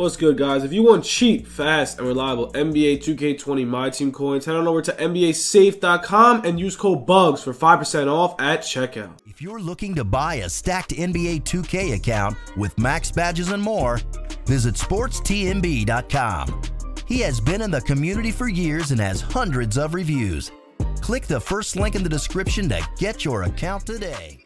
What's good, guys? If you want cheap, fast, and reliable NBA 2K20 My Team coins, head on over to NBASafe.com and use code BUGZ for 5% off at checkout. If you're looking to buy a stacked NBA 2K account with max badges and more, visit SportsTNB.com. He has been in the community for years and has hundreds of reviews. Click the first link in the description to get your account today.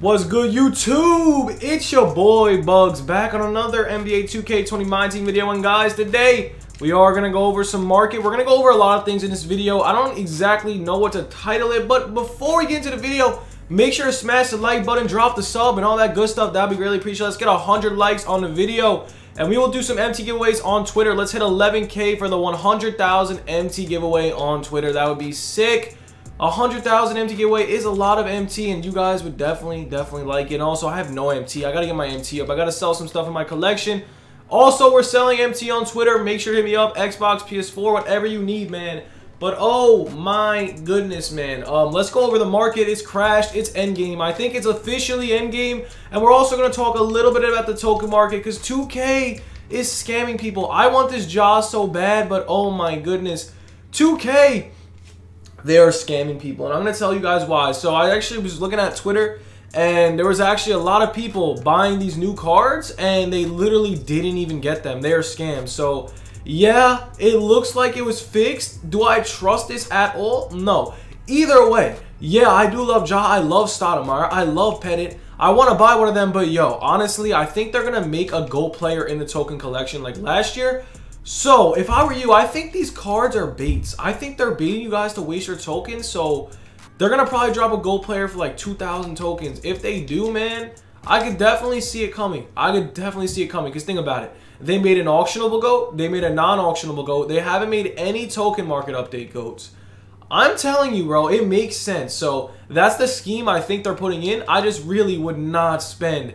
What's good, YouTube? It's your boy Bugz back on another NBA 2K20 My Team video. And guys, today we are going to go over some market. We're going to go over a lot of things in this video. I don't exactly know what to title it, but before we get into the video, make sure to smash the like button, drop the sub, and all that good stuff. That'd be greatly appreciated. Let's get 100 likes on the video. And we will do some MT giveaways on Twitter. Let's hit 11K for the 100,000 MT giveaway on Twitter. That would be sick. 100,000 MT giveaway is a lot of MT, and you guys would definitely, definitely like it. Also, I have no MT. I got to get my MT up. I got to sell some stuff in my collection. Also, we're selling MT on Twitter. Make sure to hit me up. Xbox, PS4, whatever you need, man. But oh my goodness, man. Um, let's go over the market. It's crashed. It's endgame. I think it's officially endgame. And we're also going to talk a little bit about the token market because 2K is scamming people. I want this Jaws so bad, but oh my goodness. 2K they are scamming people. And I'm going to tell you guys why. So I actually was looking at Twitter and there was actually a lot of people buying these new cards and they literally didn't even get them. They are scams. So yeah, it looks like it was fixed. Do I trust this at all? No. Either way, yeah, I do love Ja. I love Stoudemire. I love Pettit. I want to buy one of them, but yo, honestly, I think they're going to make a GOAT player in the token collection like last year. So, if I were you, I think these cards are baits. I think they're baiting you guys to waste your tokens. So, they're going to probably drop a GOAT player for like 2,000 tokens. If they do, man, I could definitely see it coming. I could definitely see it coming. Because think about it. They made an auctionable GOAT. They made a non-auctionable GOAT. They haven't made any token market update GOATs. I'm telling you, bro, it makes sense. So, that's the scheme I think they're putting in. I just really would not spend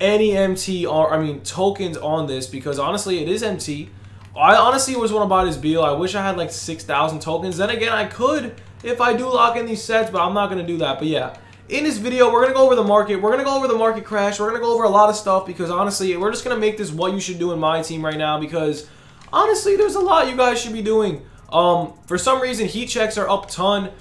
any MT or, I mean, tokens on this. Because honestly, it is MT. I honestly was want to buy this Beal. I wish I had like 6,000 tokens. Then again, I could if I do lock in these sets, but I'm not going to do that. But yeah, in this video, we're going to go over the market. We're going to go over the market crash. We're going to go over a lot of stuff because honestly, we're just going to make this what you should do in my team right now because honestly, there's a lot you guys should be doing. Um, for some reason, heat checks are up ton.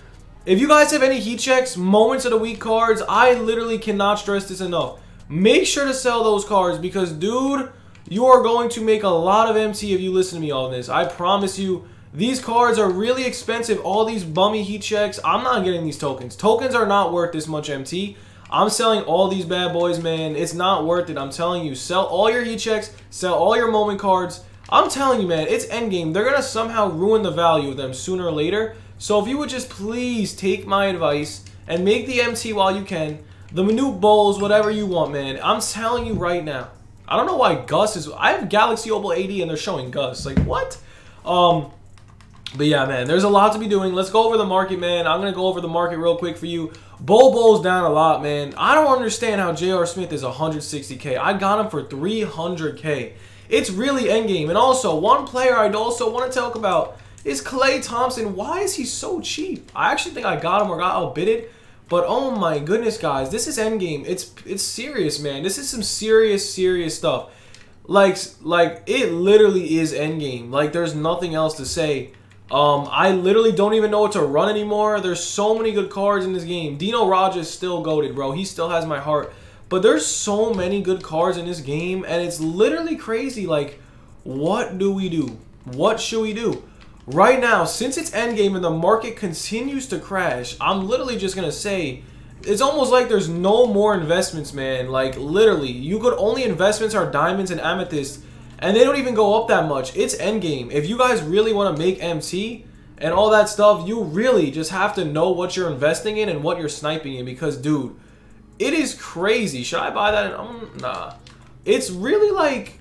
If you guys have any heat checks, moments of the week cards, I literally cannot stress this enough. Make sure to sell those cards because, dude you are going to make a lot of MT if you listen to me on this. I promise you. These cards are really expensive. All these bummy heat checks. I'm not getting these tokens. Tokens are not worth this much MT. I'm selling all these bad boys, man. It's not worth it. I'm telling you. Sell all your heat checks. Sell all your moment cards. I'm telling you, man. It's endgame. They're going to somehow ruin the value of them sooner or later. So if you would just please take my advice and make the MT while you can. The Manute Bols, whatever you want, man. I'm telling you right now. I don't know why Gus is... I have Galaxy Opal 80 and they're showing Gus. Like, what? Um, but yeah, man, there's a lot to be doing. Let's go over the market, man. I'm going to go over the market real quick for you. Bobo's down a lot, man. I don't understand how J.R. Smith is 160k. I got him for 300k. It's really endgame. And also, one player I'd also want to talk about is Klay Thompson. Why is he so cheap? I actually think I got him or got outbidded. But oh my goodness, guys, this is Endgame. It's it's serious, man. This is some serious, serious stuff. Like like it literally is Endgame. Like there's nothing else to say. Um, I literally don't even know what to run anymore. There's so many good cards in this game. Dino Rogers still goaded, bro. He still has my heart. But there's so many good cards in this game, and it's literally crazy. Like, what do we do? What should we do? Right now, since it's endgame and the market continues to crash, I'm literally just going to say, it's almost like there's no more investments, man. Like, literally, you could only investments are diamonds and amethyst, and they don't even go up that much. It's endgame. If you guys really want to make MT and all that stuff, you really just have to know what you're investing in and what you're sniping in because, dude, it is crazy. Should I buy that? Um, nah. It's really like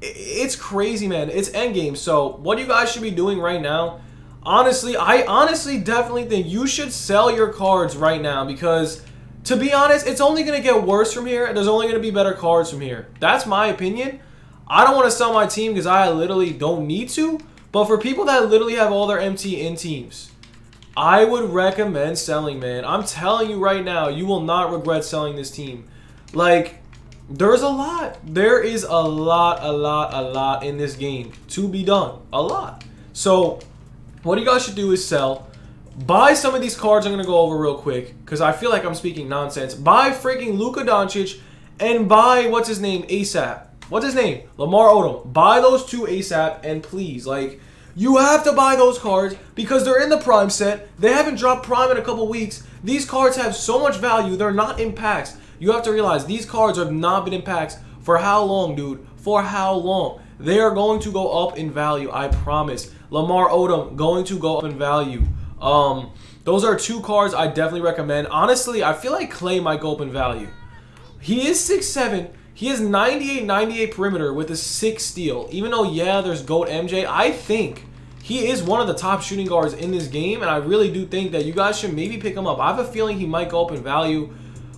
it's crazy, man. It's endgame. So what you guys should be doing right now, honestly, I honestly definitely think you should sell your cards right now because to be honest, it's only going to get worse from here. There's only going to be better cards from here. That's my opinion. I don't want to sell my team because I literally don't need to. But for people that literally have all their MT in teams, I would recommend selling, man. I'm telling you right now, you will not regret selling this team. Like, there's a lot. There is a lot, a lot, a lot in this game to be done. A lot. So, what you guys should do is sell. Buy some of these cards I'm going to go over real quick because I feel like I'm speaking nonsense. Buy freaking Luka Doncic and buy, what's his name, ASAP. What's his name? Lamar Odom. Buy those two ASAP and please, like, you have to buy those cards because they're in the Prime set. They haven't dropped Prime in a couple weeks. These cards have so much value. They're not in packs. You have to realize these cards have not been in packs for how long, dude? For how long? They are going to go up in value, I promise. Lamar Odom going to go up in value. Um, those are two cards I definitely recommend. Honestly, I feel like Klay might go up in value. He is 6'7". He has 98, 98 perimeter with a 6 steal. Even though, yeah, there's GOAT MJ, I think he is one of the top shooting guards in this game, and I really do think that you guys should maybe pick him up. I have a feeling he might go up in value.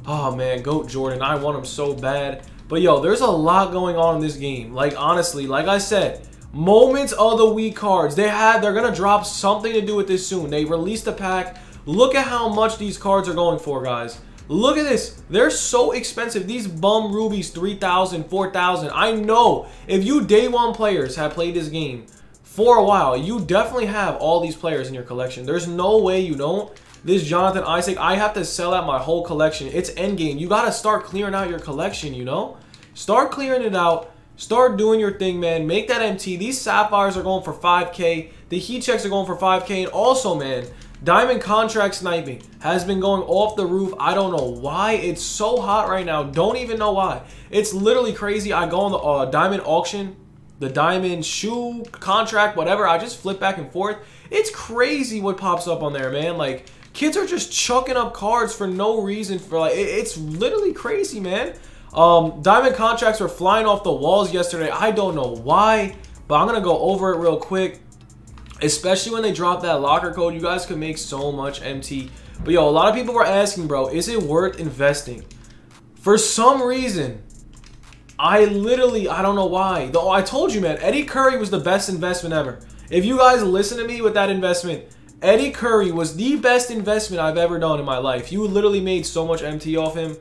Oh, man, GOAT Jordan. I want him so bad. But, yo, there's a lot going on in this game. Like, honestly, like I said, Moments of the week cards. They had, they're to drop something to do with this soon. They released a pack. Look at how much these cards are going for, guys. Look at this. They're so expensive. These bum rubies, 3,000, 4,000. I know if you day one players have played this game for a while, you definitely have all these players in your collection. There's no way you don't. This Jonathan Isaac, I have to sell out my whole collection. It's endgame. You got to start clearing out your collection, you know? Start clearing it out. Start doing your thing, man. Make that MT. These Sapphires are going for 5K. The Heat Checks are going for 5K. And also, man, Diamond Contract Sniping has been going off the roof. I don't know why. It's so hot right now. Don't even know why. It's literally crazy. I go on the uh, Diamond Auction, the Diamond Shoe Contract, whatever. I just flip back and forth. It's crazy what pops up on there, man. Like, kids are just chucking up cards for no reason. For like, It's literally crazy, man. Um, diamond contracts were flying off the walls yesterday. I don't know why, but I'm to go over it real quick. Especially when they drop that locker code, you guys could make so much MT. But yo, a lot of people were asking, bro, is it worth investing? For some reason, I literally, I don't know why. Though I told you, man, Eddie Curry was the best investment ever. If you guys listen to me with that investment, Eddie Curry was the best investment I've ever done in my life. You literally made so much MT off him.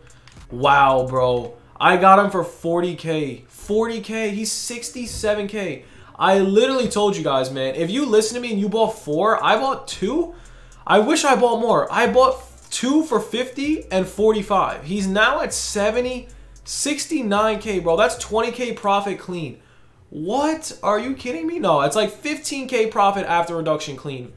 Wow, bro. I got him for 40k. 40k. He's 67k. I literally told you guys, man, if you listen to me and you bought four, I bought two. I wish I bought more. I bought two for 50 and 45. He's now at 70, 69k, bro. That's 20k profit clean. What? Are you kidding me? No, it's like 15k profit after reduction clean.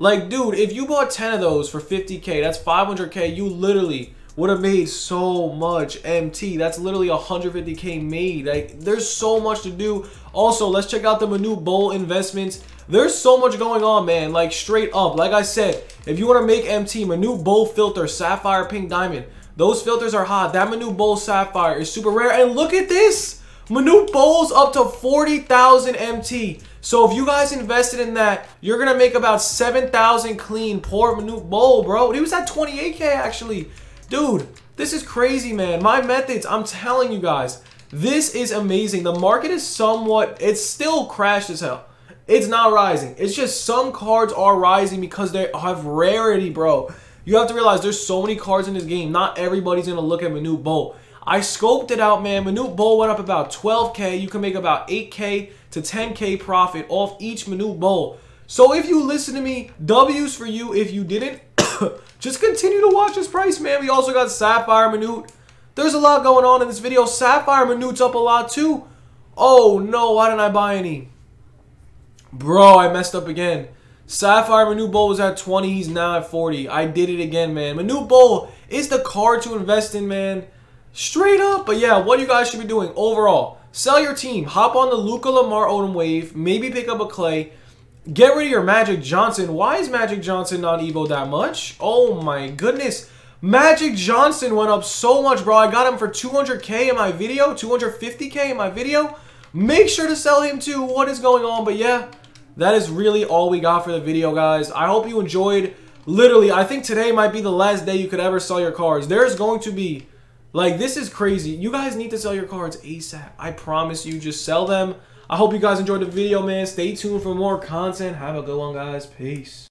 Like, dude, if you bought 10 of those for 50k, that's 500k. You literally would have made so much MT. That's literally 150k made. Like, there's so much to do. Also, let's check out the Manute Bol investments. There's so much going on, man. Like, straight up. Like I said, if you want to make MT, Manute Bol filter, Sapphire, Pink Diamond. Those filters are hot. That Manute Bol Sapphire is super rare. And look at this. Manute Bol's up to 40,000 MT. So if you guys invested in that, you're going to make about 7,000 clean. Poor Manute Bol, bro. He was at 28K, actually. Dude, this is crazy, man. My methods, I'm telling you guys, this is amazing. The market is somewhat, it's still crashed as hell. It's not rising. It's just some cards are rising because they have rarity, bro. You have to realize there's so many cards in this game. Not everybody's going to look at Manute Bol. I scoped it out, man. Manute Bol went up about 12K. You can make about 8K to 10K profit off each Manute Bol. So if you listen to me, W's for you. If you didn't, just continue to watch this price, man. We also got Sapphire Manute. There's a lot going on in this video. Sapphire Manute's up a lot too. Oh no, why didn't I buy any? Bro, I messed up again. Sapphire Manute Bol was at 20. He's now at 40. I did it again, man. Manute Bol is the card to invest in, man. Straight up. But yeah, what you guys should be doing overall. Sell your team. Hop on the Luka Lamar Odom wave. Maybe pick up a Klay. Get rid of your Magic Johnson. Why is Magic Johnson not Evo that much? Oh my goodness. Magic Johnson went up so much, bro. I got him for 200k in my video, 250k in my video. Make sure to sell him too. What is going on? But yeah, that is really all we got for the video, guys. I hope you enjoyed. Literally, I think today might be the last day you could ever sell your cards. There's going to be, like, this is crazy. You guys need to sell your cards ASAP. I promise you, just sell them. I hope you guys enjoyed the video, man. Stay tuned for more content. Have a good one, guys. Peace.